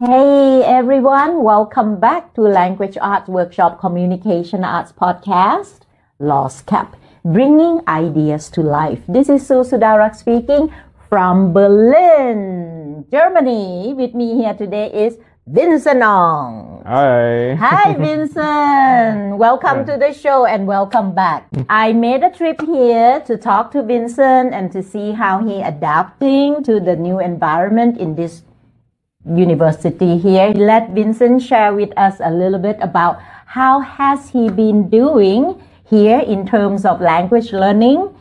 Hey everyone, welcome back to Language Arts Workshop Communication Arts Podcast, Lost Cap, bringing ideas to life. This is Sue Sudarak speaking from Berlin, Germany. With me here today is Vincent Ong. Hi. Hi, Vincent. welcome to the show and welcome back. I made a trip here to talk to Vincent and to see how he adapting to the new environment in this university here. Let Vincent share with us a little bit about how has he been doing here in terms of language learning.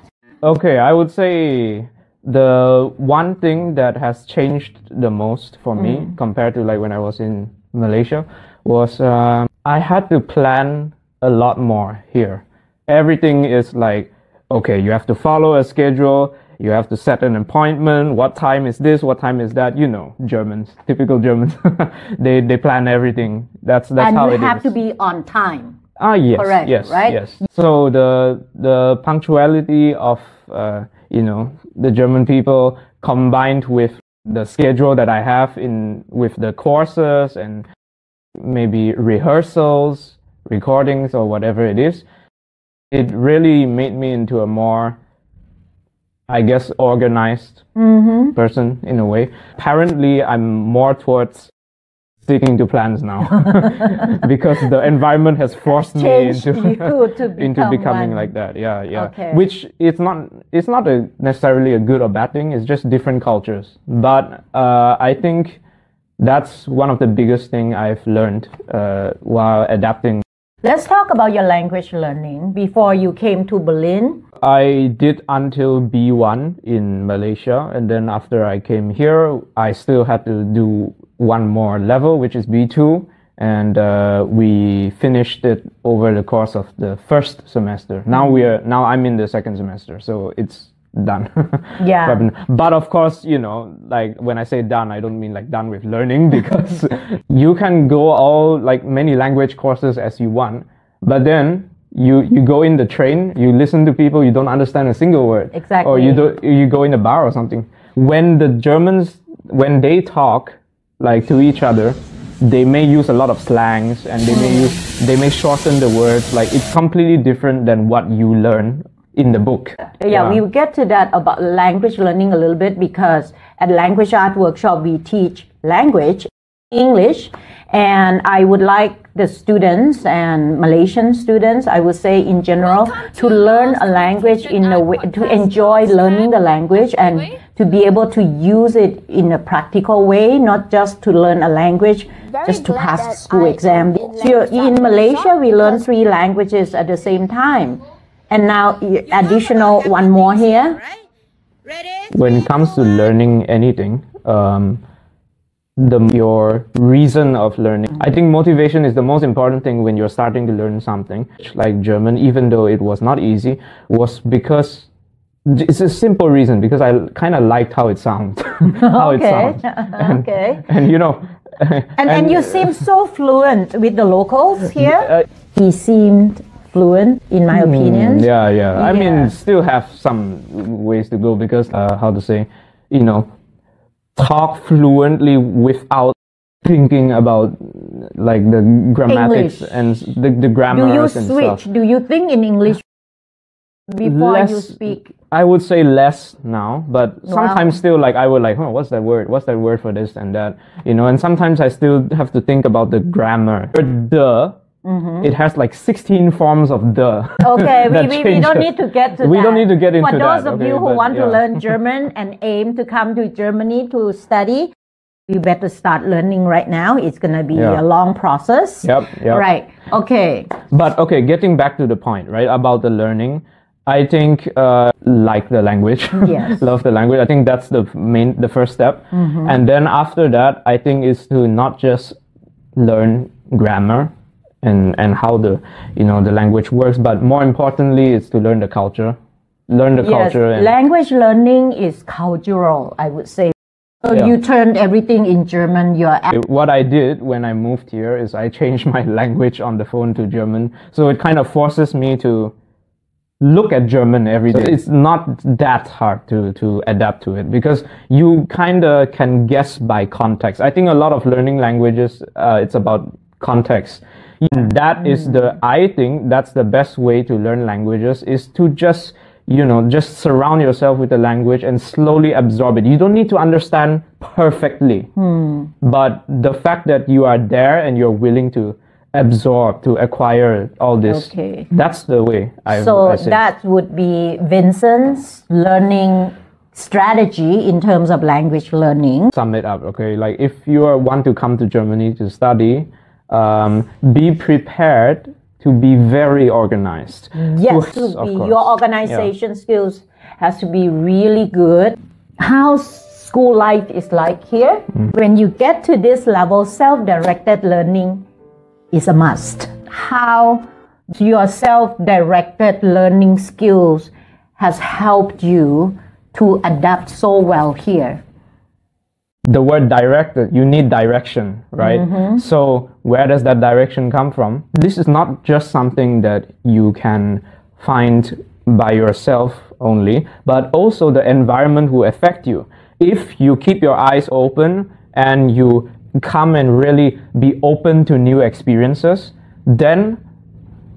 Okay, I would say the one thing that has changed the most for me compared to like when I was in Malaysia was um, I had to plan a lot more here. Everything is like, okay, you have to follow a schedule. You have to set an appointment. What time is this? What time is that? You know, Germans, typical Germans. they they plan everything. That's that's and how you have to be on time. Ah, yes, Correct, yes, right? yes. So the the punctuality of uh, you know the German people combined with the schedule that I have in with the courses and maybe rehearsals, recordings, or whatever it is, it really made me into a more, I guess, organized Mm-hmm. person in a way. Apparently, I'm more towards sticking to plans now because the environment has forced me into into becoming one. like that. Yeah, yeah. Okay. Which it's not it's not a necessarily a good or bad thing. It's just different cultures. But uh, I think that's one of the biggest thing I've learned uh, while adapting Let's talk about your language learning before you came to Berlin. I did until B1 in Malaysia, and then after I came here, I still had to do one more level, which is B2, and uh, we finished it over the course of the first semester. Now we are now I'm in the second semester, so it's done. Yeah. But- of course, you know, like when I say done, I don't mean like done with learning because you can go all like many language courses as you want, but then you you go in the train, you listen to people, you don't understand a single word. Exactly. Or you do you go in a bar or something. When the Germans when they talk like to each other, they may use a lot of slangs and they may use they may shorten the words. Like it's completely different than what you learn in the book. Yeah, we will get to that about language learning a little bit because at Language Art Workshop we teach language, English, and I would like the students and Malaysian students, I would say in general, to learn a language in a way, to enjoy learning the language and to be able to use it in a practical way, not just to learn a language just to pass school I exam. in So in Malaysia, we learn three languages at the same time. And now additional one more here. When it comes to learning anything, um, the your reason of learning. I think motivation is the most important thing when you're starting to learn something. Like German, even though it was not easy, was because it's a simple reason because I kind of liked how it sounds, how it Okay. sounds, and, Okay. and you know, And, and you seem so fluent with the locals here. uh, he seemed fluent, in my opinion. Mm, Yeah, yeah. I mean, still have some ways to go because uh, how to say, you know, talk fluently without thinking about like the grammatics English. and the, the Do you grammars and switch? stuff. Do you think in English before you Less- speak? I would say less now, but sometimes still like I would like, oh, what's that word? What's that word for this and that? You know, and sometimes I still have to think about the grammar. The it has like 16 forms of the. Mm-hmm. Okay, we, we, we don't need to get to We that. don't need to get into that. For those that, of okay, you who but want to learn German and aim to come to Germany to study, you better start learning right now. It's going to be a long process. Yep, yep. Right. Okay. But okay, getting back to the point, right, about the learning, I think uh, like the language, Yes. love the language. I think that's the main, the first step, and then after that, I think is to not just learn grammar and and how the you know the language works, but more importantly, is to learn the culture, learn the Yes, culture. And, language learning is cultural, I would say. So Yeah. you turned everything in German. You're what I did when I moved here is I changed my language on the phone to German. So it kind of forces me to look at German every day. It's not that hard to, to adapt to it because you kind of can guess by context. I think a lot of learning languages, uh, it's about context. And that mm. is the, I think that's the best way to learn languages is to just, you know, just surround yourself with the language and slowly absorb it. You don't need to understand perfectly, mm. but the fact that you are there and you're willing to absorb to acquire all this. Okay. That's the way I So I that would be Vincent's learning strategy in terms of language learning. Sum it up, okay? Like if you want to come to Germany to study, um, be prepared to be very organized. Yes, your organization yeah. skills has to be really good. How school life is like here. Mm. When you get to this level, self-directed learning is a must. How your self-directed learning skills has helped you to adapt so well here? The word directed, you need direction, right? Mm-hmm. So where does that direction come from? This is not just something that you can find by yourself only, but also the environment will affect you. If you keep your eyes open and you come and really be open to new experiences, then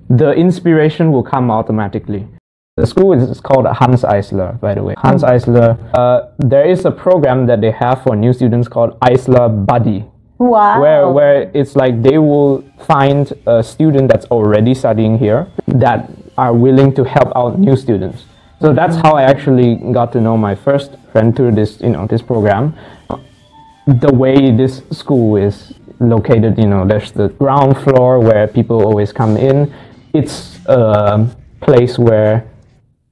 the inspiration will come automatically. The school is called Hanns Eisler, by the way. Hanns Eisler, uh, there is a program that they have for new students called Eisler Buddy. Wow. Where, where it's like they will find a student that's already studying here that are willing to help out new students. So that's how I actually got to know my first friend through this, you know, this program the way this school is located, you know, there's the ground floor where people always come in. It's a place where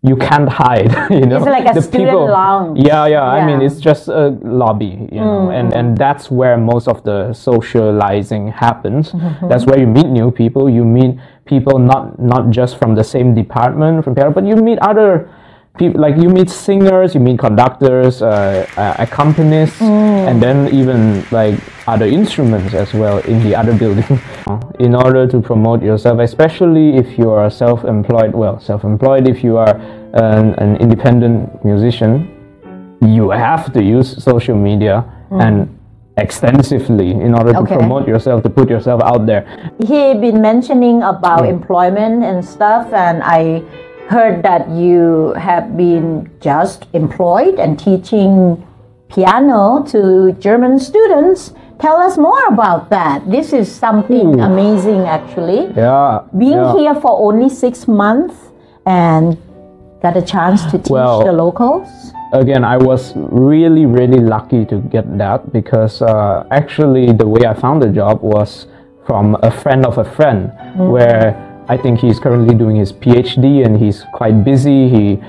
you can't hide, you know. It's like a the student people, lounge. Yeah, yeah, yeah, I mean, it's just a lobby, you know, mm. and, and that's where most of the socializing happens. Mm-hmm. That's where you meet new people. You meet people not not just from the same department, from but you meet other people like you meet singers you meet conductors uh, uh, accompanists mm. and then even like other instruments as well in the other building in order to promote yourself especially if you are self-employed well self-employed if you are an, an independent musician you have to use social media mm. and extensively in order to okay. promote yourself to put yourself out there he been mentioning about mm. employment and stuff and i heard that you have been just employed and teaching piano to German students. Tell us more about that. This is something Ooh. amazing, actually. Yeah. Being yeah. here for only six months and got a chance to teach well, the locals. Again, I was really, really lucky to get that because uh, actually the way I found the job was from a friend of a friend, mm-hmm. where I think he's currently doing his PhD and he's quite busy. He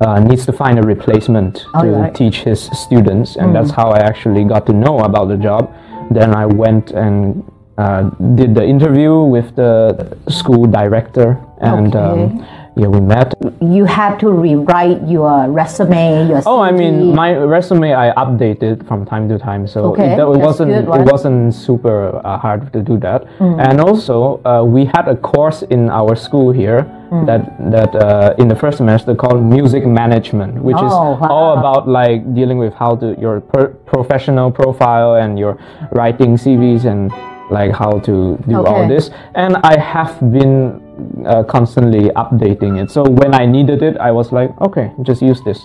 uh, needs to find a replacement to right. teach his students, and mm. that's how I actually got to know about the job. Then I went and uh, did the interview with the school director, and okay. um, yeah, we met. You had to rewrite your resume, your. CV. Oh, I mean, my resume I updated from time to time, so okay, it, it wasn't it wasn't super uh, hard to do that. Mm. And also, uh, we had a course in our school here mm. that that uh, in the first semester called music management, which oh, is wow. all about like dealing with how to your professional profile and your writing CVs and like how to do okay. all this. And I have been uh, constantly updating it. So when I needed it, I was like, okay, just use this.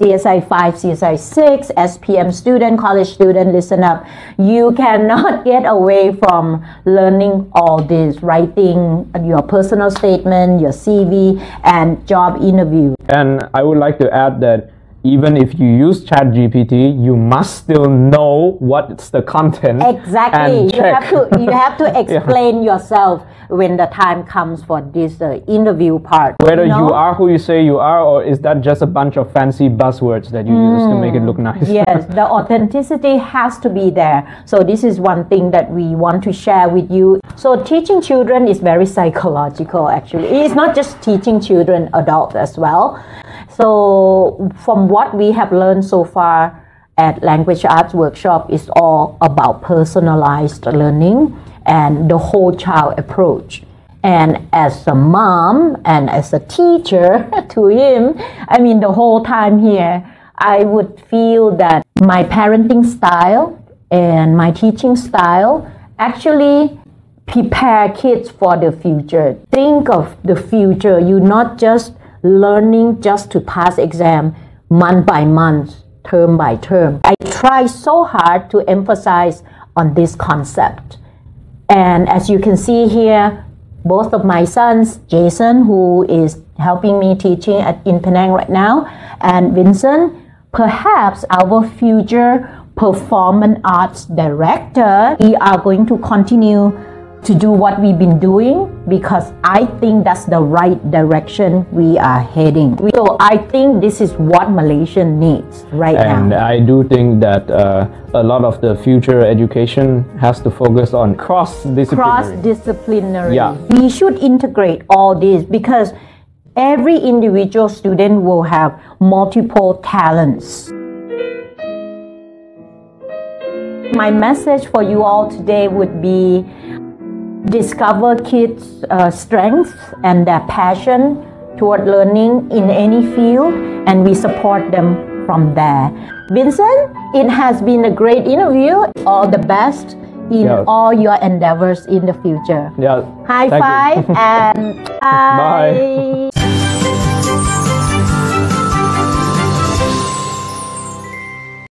CSI 5, CSI 6, SPM student, college student, listen up. You cannot get away from learning all this, writing your personal statement, your CV, and job interview. And I would like to add that even if you use ChatGPT, you must still know what's the content. Exactly. you have to you have to explain yeah. yourself when the time comes for this uh, interview part. Whether you, know? you, are who you say you are, or is that just a bunch of fancy buzzwords that you mm, use to make it look nice? yes, the authenticity has to be there. So this is one thing that we want to share with you. So teaching children is very psychological. Actually, it's not just teaching children, adults as well. So from what we have learned so far at Language Arts Workshop is all about personalized learning and the whole child approach. And as a mom and as a teacher to him, I mean, the whole time here, I would feel that my parenting style and my teaching style actually prepare kids for the future. Think of the future. You're not just learning just to pass exam month by month, term by term. I try so hard to emphasize on this concept. And as you can see here, both of my sons, Jason, who is helping me teaching at in Penang right now, and Vincent, perhaps our future performance arts director, we are going to continue to do what we've been doing because I think that's the right direction we are heading. So I think this is what Malaysia needs right And now. And I do think that uh, a lot of the future education has to focus on cross-disciplinary. Cross-disciplinary. Yeah. We should integrate all this because every individual student will have multiple talents. My message for you all today would be discover kids' uh, strengths and their passion toward learning in any field, and we support them from there. Vincent, it has been a great interview. All the best in Yeah. all your endeavors in the future. Yeah. High thank you. five and bye.